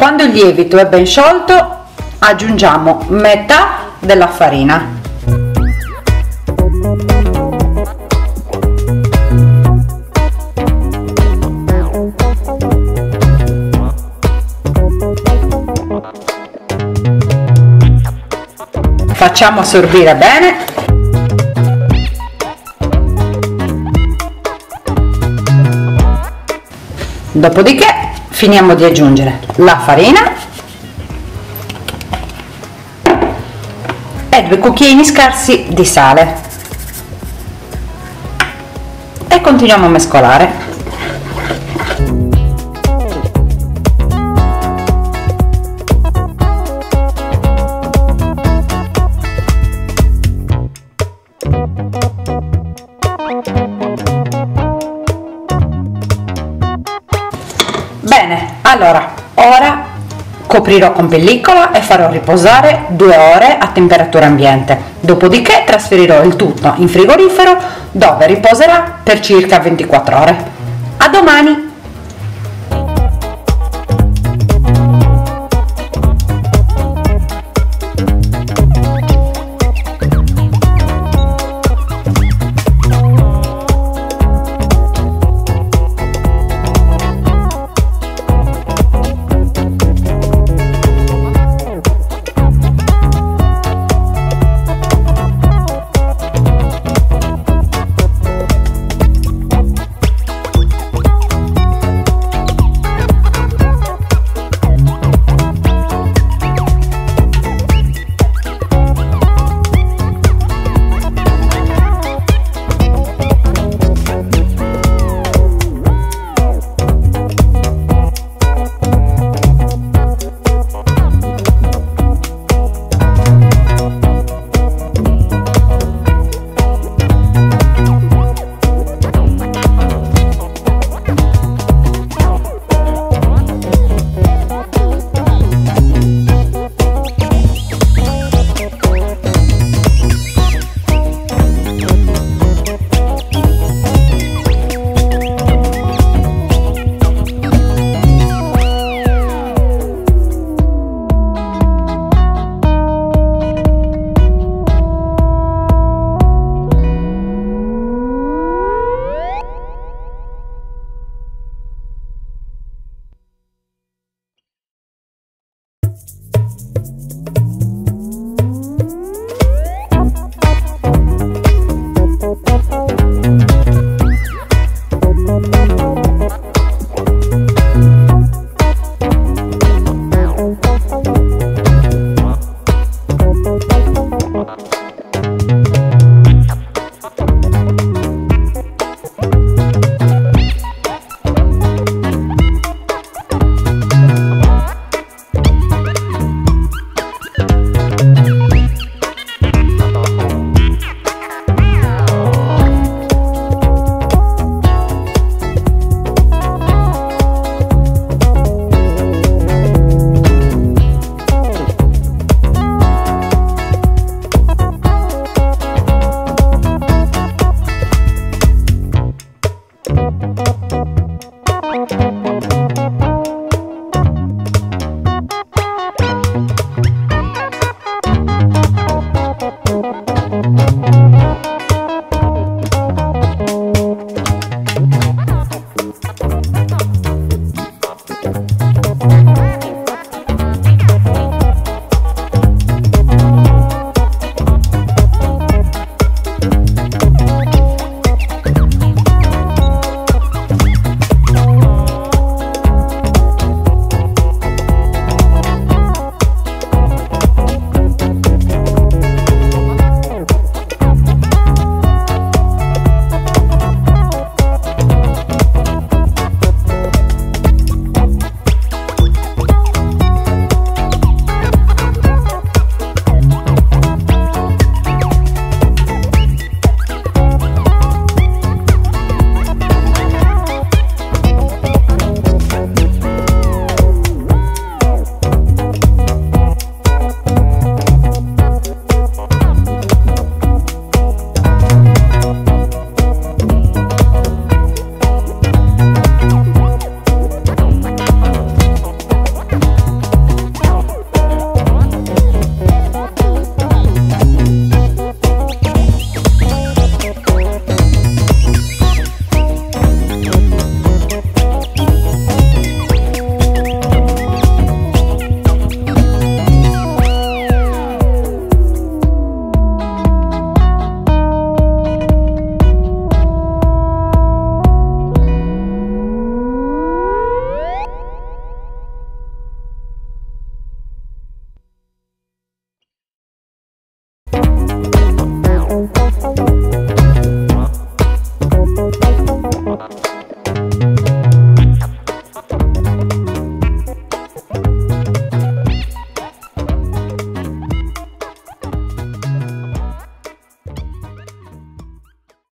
Quando il lievito è ben sciolto aggiungiamo metà della farina. Facciamo assorbire bene Dopodiché finiamo di aggiungere la farina. E due cucchiaini scarsi di sale. E continuiamo a mescolare bene. Allora ora coprirò con pellicola e farò riposare due ore a temperatura ambiente. Dopodiché trasferirò il tutto in frigorifero dove riposerà per circa 24 ore. A domani